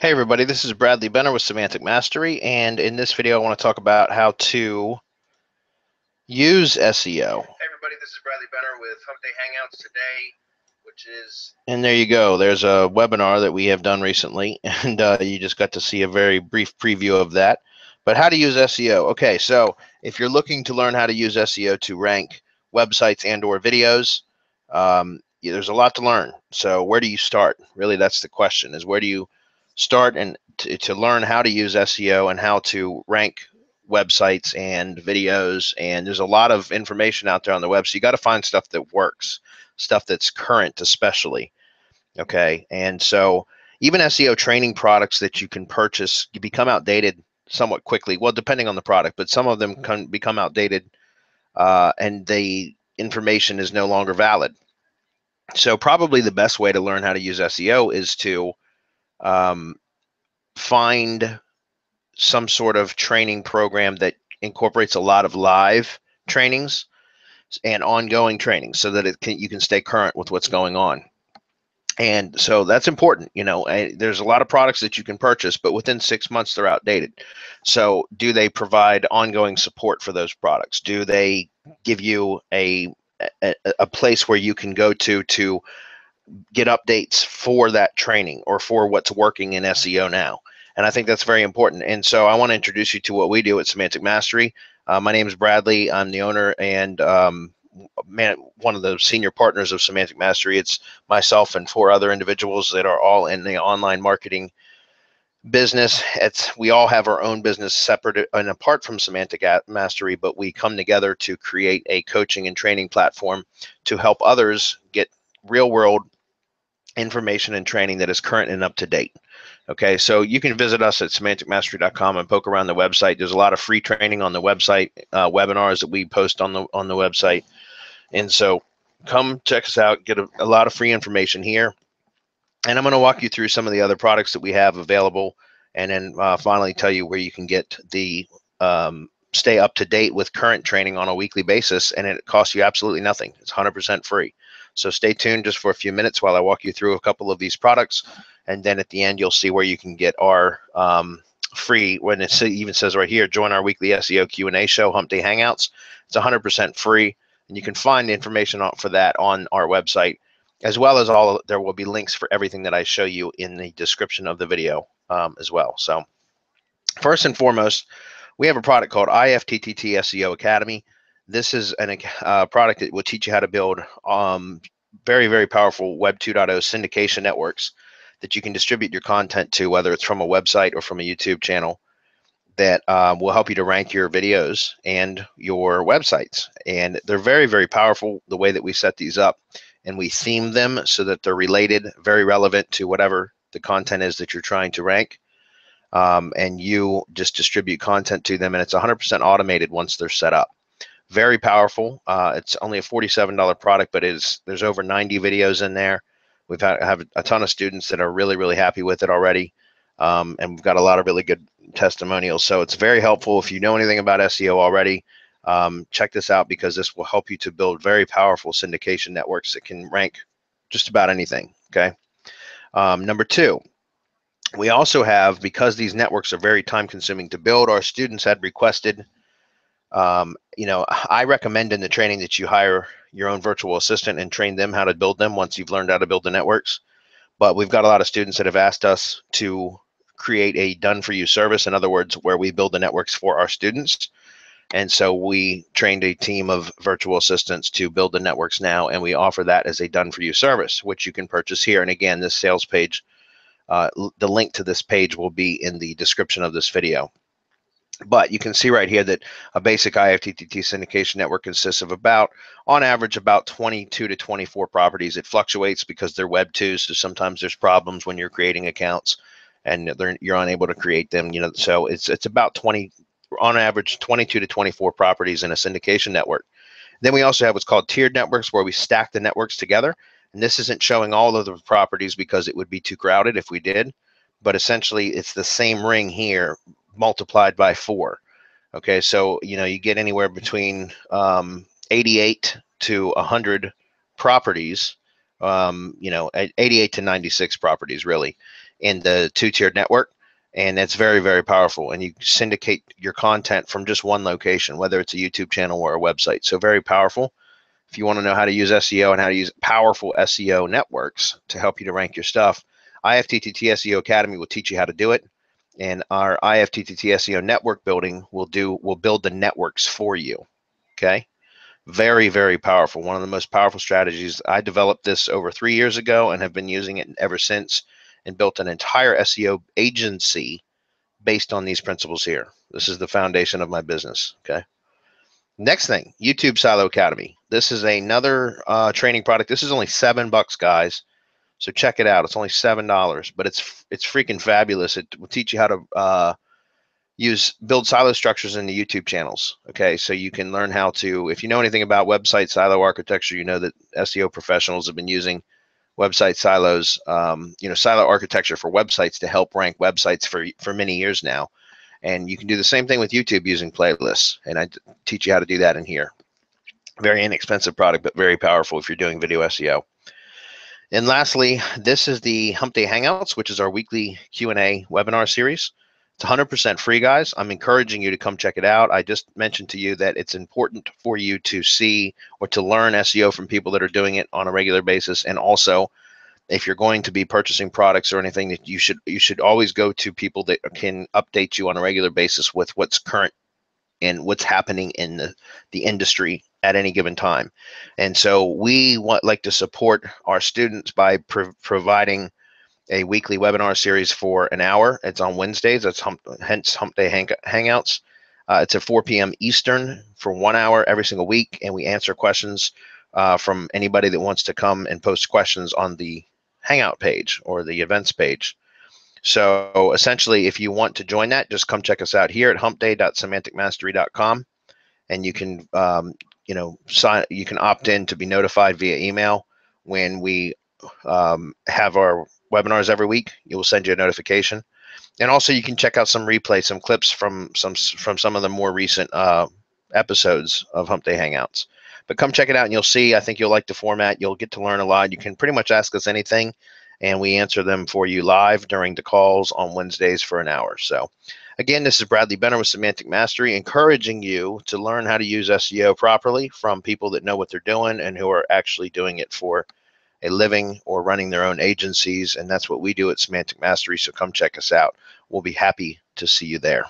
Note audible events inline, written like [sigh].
Hey everybody, this is Bradley Benner with Semantic Mastery, and in this video I want to talk about how to use SEO. Hey everybody, this is Bradley Benner with Hump Day Hangouts today, which is... And there you go, there's a webinar that we have done recently, [laughs] and uh, you just got to see a very brief preview of that. But how to use SEO. Okay, so if you're looking to learn how to use SEO to rank websites and or videos, um, there's a lot to learn. So where do you start? Really, that's the question, is where do you start and to, to learn how to use SEO and how to rank websites and videos. And there's a lot of information out there on the web. So you got to find stuff that works, stuff that's current, especially. Okay. And so even SEO training products that you can purchase become outdated somewhat quickly. Well, depending on the product, but some of them can become outdated uh, and the information is no longer valid. So probably the best way to learn how to use SEO is to um, find some sort of training program that incorporates a lot of live trainings and ongoing training so that it can you can stay current with what's going on. And so that's important you know there's a lot of products that you can purchase but within six months they're outdated. So do they provide ongoing support for those products? Do they give you a a, a place where you can go to to get updates for that training or for what's working in SEO now. And I think that's very important. And so I want to introduce you to what we do at Semantic Mastery. Uh, my name is Bradley. I'm the owner and um, man, one of the senior partners of Semantic Mastery. It's myself and four other individuals that are all in the online marketing business. It's we all have our own business separate and apart from Semantic Mastery, but we come together to create a coaching and training platform to help others get real world information and training that is current and up to date. Okay, so you can visit us at semanticmastery.com and poke around the website. There's a lot of free training on the website, uh, webinars that we post on the on the website, and so come check us out. Get a, a lot of free information here, and I'm going to walk you through some of the other products that we have available, and then uh, finally tell you where you can get the um, stay up to date with current training on a weekly basis, and it costs you absolutely nothing. It's 100% free. So stay tuned just for a few minutes while I walk you through a couple of these products. And then at the end, you'll see where you can get our um, free, when it even says right here, join our weekly SEO Q&A show, Hump Day Hangouts. It's 100% free. And you can find the information for that on our website, as well as all, there will be links for everything that I show you in the description of the video um, as well. So first and foremost, we have a product called IFTTT SEO Academy. This is a uh, product that will teach you how to build um, very, very powerful Web 2.0 syndication networks that you can distribute your content to, whether it's from a website or from a YouTube channel that um, will help you to rank your videos and your websites. And they're very, very powerful the way that we set these up. And we theme them so that they're related, very relevant to whatever the content is that you're trying to rank. Um, and you just distribute content to them, and it's 100% automated once they're set up very powerful. Uh, it's only a $47 product, but is there's over 90 videos in there. We've had have a ton of students that are really, really happy with it already. Um, and we've got a lot of really good testimonials. So it's very helpful if you know anything about SEO already. Um, check this out because this will help you to build very powerful syndication networks that can rank just about anything. Okay. Um, number two, we also have because these networks are very time consuming to build. Our students had requested um, you know, I recommend in the training that you hire your own virtual assistant and train them how to build them once you've learned how to build the networks. But we've got a lot of students that have asked us to create a done for you service. In other words, where we build the networks for our students. And so we trained a team of virtual assistants to build the networks now, and we offer that as a done for you service, which you can purchase here. And again, this sales page, uh, the link to this page will be in the description of this video. But you can see right here that a basic IFTTT syndication network consists of about, on average, about 22 to 24 properties. It fluctuates because they're Web 2, so sometimes there's problems when you're creating accounts and you're unable to create them. You know, so it's it's about 20, on average, 22 to 24 properties in a syndication network. Then we also have what's called tiered networks, where we stack the networks together. And this isn't showing all of the properties because it would be too crowded if we did. But essentially, it's the same ring here, multiplied by four. Okay, so you know you get anywhere between um, 88 to 100 properties um, you know, 88 to 96 properties really in the two-tiered network. And that's very, very powerful. And you syndicate your content from just one location, whether it's a YouTube channel or a website. So very powerful. If you want to know how to use SEO and how to use powerful SEO networks to help you to rank your stuff, IFTTT SEO Academy will teach you how to do it. And our IFTTT SEO network building will do will build the networks for you. Okay? Very very powerful. One of the most powerful strategies. I developed this over three years ago and have been using it ever since and built an entire seo agency based on these principles here. This is the foundation of my business okay? Next thing youtube silo academy. This is another uh, training product. This is only seven bucks guys so check it out it's only seven dollars but it's it's freaking fabulous it will teach you how to uh, use build silo structures in the YouTube channels. Okay, so you can learn how to, if you know anything about website silo architecture, you know that SEO professionals have been using website silos, um, you know, silo architecture for websites to help rank websites for for many years now. And you can do the same thing with YouTube using playlists. And I teach you how to do that in here. Very inexpensive product, but very powerful if you're doing video SEO. And lastly, this is the Hump Day Hangouts, which is our weekly Q&A webinar series. It's 100% free, guys. I'm encouraging you to come check it out. I just mentioned to you that it's important for you to see or to learn SEO from people that are doing it on a regular basis. And also, if you're going to be purchasing products or anything, that you should you should always go to people that can update you on a regular basis with what's current and what's happening in the, the industry at any given time. And so we want like to support our students by pro providing a weekly webinar series for an hour. It's on Wednesdays. That's hump, hence Hump Day hang, Hangouts. Uh, it's at 4 p.m. Eastern for one hour every single week, and we answer questions uh, from anybody that wants to come and post questions on the Hangout page or the events page. So essentially, if you want to join that, just come check us out here at humpday.semanticmastery.com, and you can, um, you know, sign. You can opt in to be notified via email when we um, have our webinars every week. It will send you a notification, and also you can check out some replays, some clips from some from some of the more recent uh, episodes of Hump Day Hangouts. But come check it out, and you'll see. I think you'll like the format. You'll get to learn a lot. You can pretty much ask us anything, and we answer them for you live during the calls on Wednesdays for an hour. So. Again, this is Bradley Benner with Semantic Mastery, encouraging you to learn how to use SEO properly from people that know what they're doing and who are actually doing it for a living or running their own agencies. And that's what we do at Semantic Mastery. So come check us out. We'll be happy to see you there.